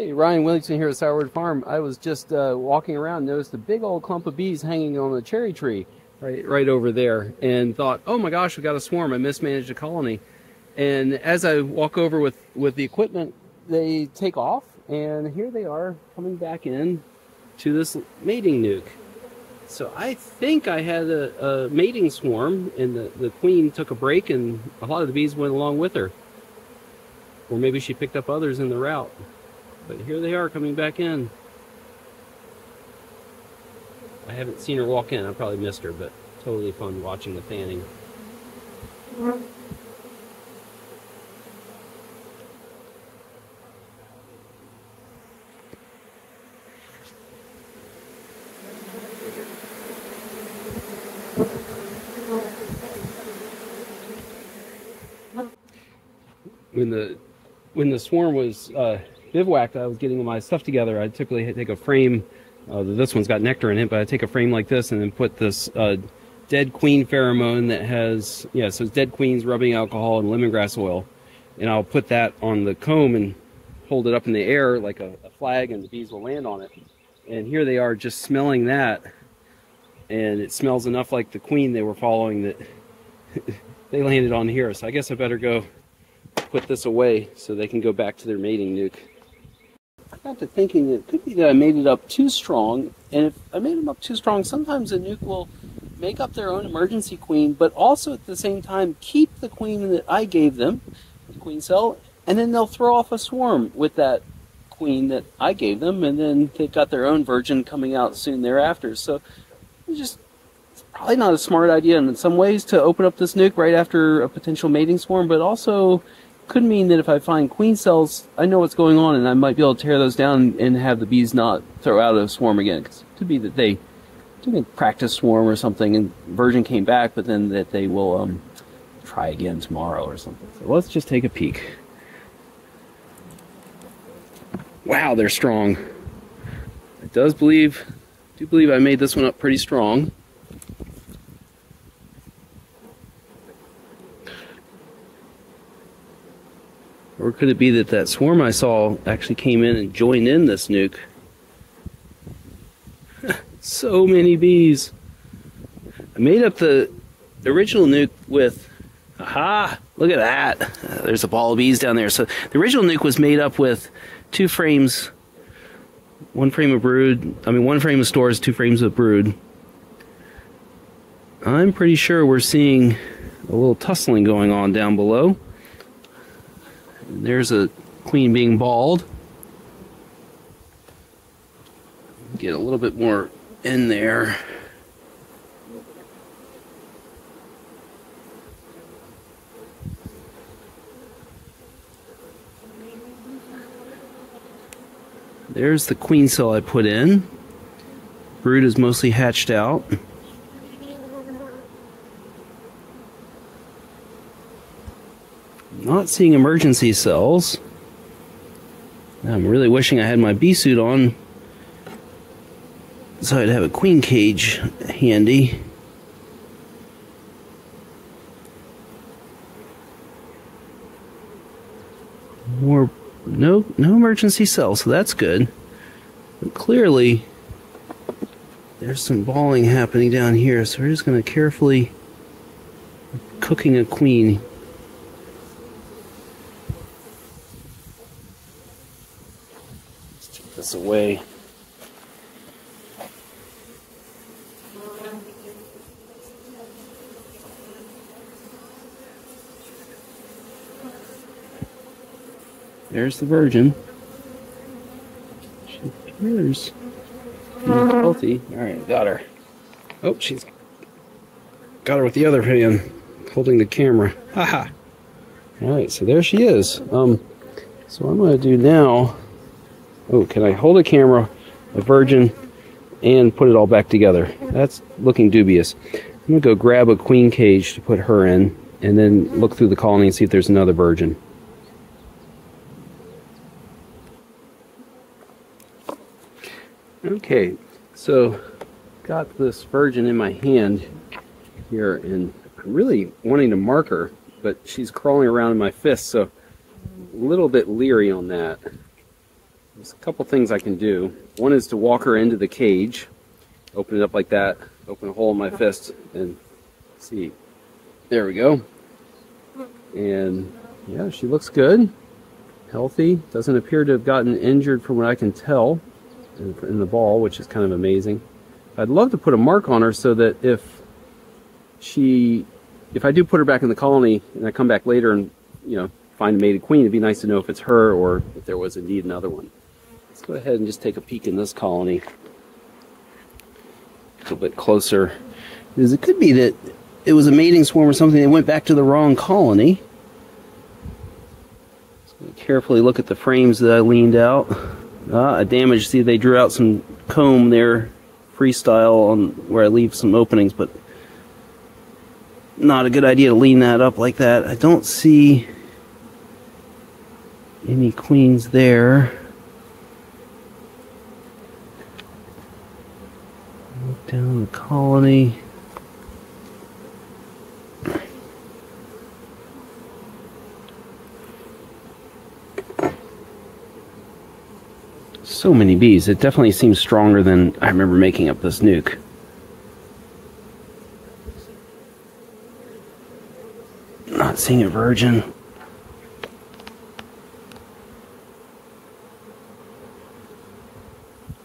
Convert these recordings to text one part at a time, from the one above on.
Hey, Ryan Willington here at Sourwood Farm. I was just uh, walking around, noticed a big old clump of bees hanging on a cherry tree right, right over there, and thought, oh my gosh, we got a swarm. I mismanaged a colony. And as I walk over with, with the equipment, they take off, and here they are coming back in to this mating nuc. So I think I had a, a mating swarm, and the, the queen took a break, and a lot of the bees went along with her. Or maybe she picked up others in the route. But here they are coming back in. I haven't seen her walk in. I probably missed her, but totally fun watching the fanning. When the when the swarm was uh, bivouacked, I was getting my stuff together. I typically take a frame. Uh, this one's got nectar in it, but I take a frame like this and then put this uh, dead queen pheromone that has, yeah, so it's dead queens, rubbing alcohol, and lemongrass oil. And I'll put that on the comb and hold it up in the air like a, a flag, and the bees will land on it. And here they are just smelling that. And it smells enough like the queen they were following that they landed on here. So I guess I better go put this away so they can go back to their mating nuc. Got to thinking that it could be that I made it up too strong, and if I made them up too strong, sometimes a nuc will make up their own emergency queen, but also at the same time keep the queen that I gave them, the queen cell, and then they'll throw off a swarm with that queen that I gave them, and then they've got their own virgin coming out soon thereafter. So it's just it's probably not a smart idea in some ways to open up this nuc right after a potential mating swarm, but also could mean that if I find queen cells, I know what's going on, and I might be able to tear those down and have the bees not throw out a swarm again. Cause it could be that they did practice swarm or something, and virgin came back, but then that they will um, try again tomorrow or something. So let's just take a peek. Wow, they're strong. I does believe, do believe I made this one up pretty strong. Or could it be that that swarm I saw actually came in and joined in this nuc? so many bees. I made up the original nuc with, aha, look at that. Uh, there's a ball of bees down there. So the original nuc was made up with two frames, one frame of brood, I mean, one frame of stores, two frames of brood. I'm pretty sure we're seeing a little tussling going on down below. There's a queen being balled. Get a little bit more in there. There's the queen cell I put in. Brood is mostly hatched out. Not seeing emergency cells. I'm really wishing I had my bee suit on so I'd have a queen cage handy. More no no emergency cells, so that's good. But clearly there's some balling happening down here, so we're just gonna carefully cooking a queen away. There's the virgin. She appears healthy. Alright, got her. Oh, she's got her with the other hand, holding the camera. Haha. Alright, so there she is. Um, so what I'm going to do now Oh, can I hold a camera, a virgin, and put it all back together? That's looking dubious. I'm going to go grab a queen cage to put her in, and then look through the colony and see if there's another virgin. Okay, so got this virgin in my hand here, and I'm really wanting to mark her, but she's crawling around in my fist, so a little bit leery on that. There's a couple things I can do. One is to walk her into the cage, open it up like that, open a hole in my fist, and see. There we go. And yeah, she looks good, healthy. Doesn't appear to have gotten injured from what I can tell in, the ball, which is kind of amazing. I'd love to put a mark on her so that if she, if I do put her back in the colony and I come back later and, you know, find a mated queen, it'd be nice to know if it's her or if there was indeed another one. Let's go ahead and just take a peek in this colony. A little bit closer. Because it could be that it was a mating swarm or something that went back to the wrong colony. carefully look at the frames that I leaned out. Ah, I damage. see they drew out some comb there, freestyle on where I leave some openings, but not a good idea to lean that up like that. I don't see any queens there. Down the colony. So many bees. It definitely seems stronger than I remember making up this nuc. Not seeing a virgin.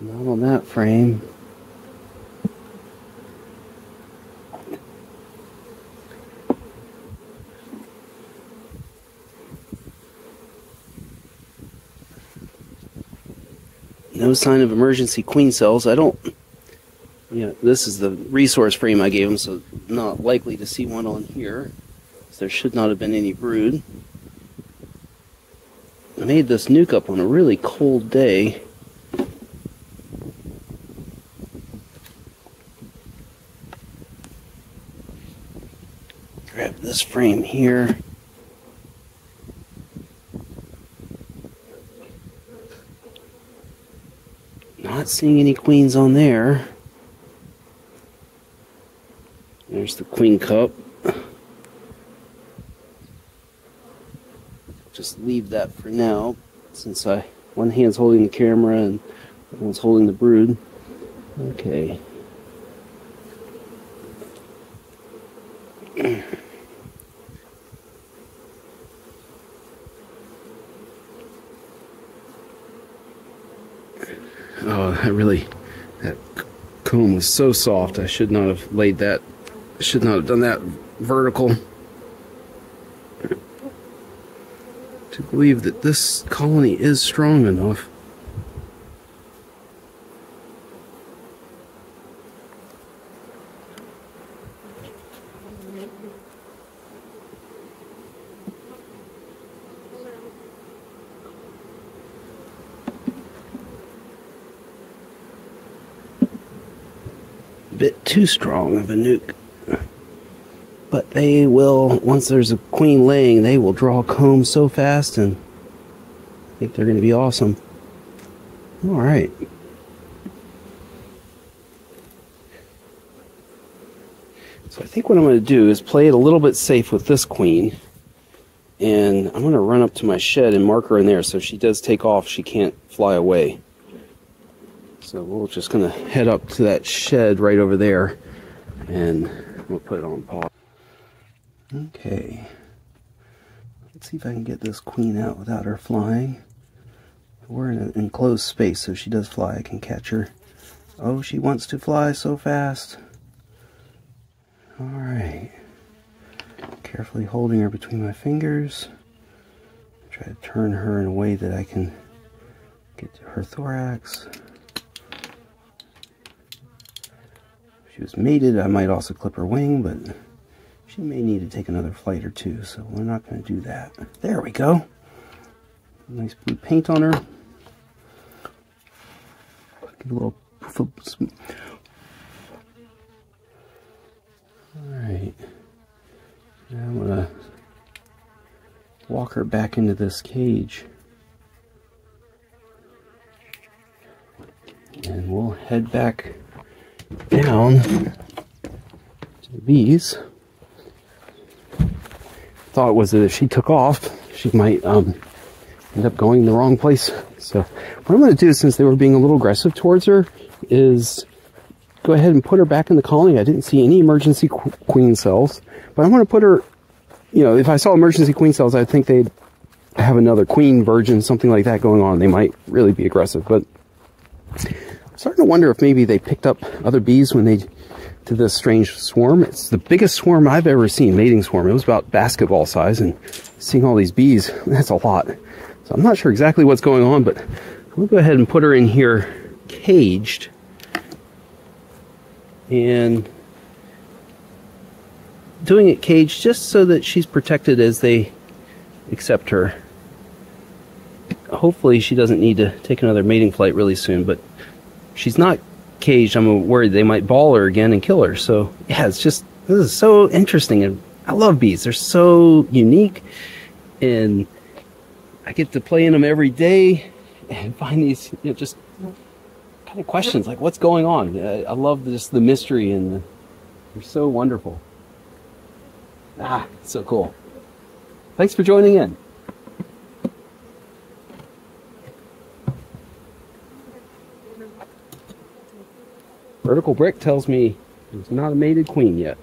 Not on that frame. No sign of emergency queen cells. I don't, yeah, this is the resource frame I gave him, so not likely to see one on here. There should not have been any brood. I made this nuc up on a really cold day. Grab this frame here. Not seeing any queens on there. There's the queen cup. Just leave that for now, since I one hand's holding the camera and one's holding the brood. Okay. Oh, that really, that comb was so soft. I should not have laid that, should not have done that vertical. To believe that this colony is strong enough. Bit too strong of a nuc. But they will, once there's a queen laying, they will draw comb so fast and I think they're going to be awesome. Alright. So I think what I'm going to do is play it a little bit safe with this queen. And I'm going to run up to my shed and mark her in there so if she does take off, she can't fly away. So we're just going to head up to that shed right over there and we'll put it on pause. Okay. Let's see if I can get this queen out without her flying. We're in an enclosed space, so if she does fly. I can catch her. Oh, she wants to fly so fast. Alright. Carefully holding her between my fingers. Try to turn her in a way that I can get to her thorax. She was mated, I might also clip her wing, but she may need to take another flight or two, so we're not going to do that. There we go. Nice blue paint on her. Give a little Alright. Now I'm going to walk her back into this cage. And we'll head back down to the bees. Thought was that if she took off, she might um, end up going the wrong place. So what I'm going to do, since they were being a little aggressive towards her, is go ahead and put her back in the colony. I didn't see any emergency qu- queen cells, but I'm going to put her, you know, if I saw emergency queen cells, I think they'd have another queen virgin, something like that going on. They might really be aggressive, but starting to wonder if maybe they picked up other bees when they did this strange swarm. It's the biggest swarm I've ever seen, mating swarm. It was about basketball size, and seeing all these bees, that's a lot. So I'm not sure exactly what's going on, but we'll go ahead and put her in here caged. And doing it caged just so that she's protected as they accept her. Hopefully she doesn't need to take another mating flight really soon, but she's not caged. I'm worried they might ball her again and kill her. So yeah, it's just this is so interesting, and I love bees. They're so unique, and I get to play in them every day and find these you know, just kind of questions like what's going on. Uh, I love just the mystery and the, they're so wonderful. Ah, so cool. Thanks for joining in. Vertical Brick tells me there's not a mated queen yet.